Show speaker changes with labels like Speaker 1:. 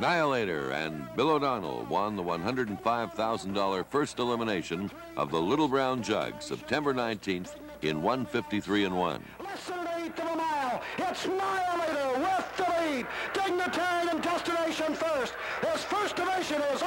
Speaker 1: Nihilator and Bill O'Donnell won the $105,000 first elimination of the Little Brown Jug September 19th in 153 and 1.
Speaker 2: Less than an eighth of a mile. It's Nihilator with the lead. Dignitarian and Destination first. His first division is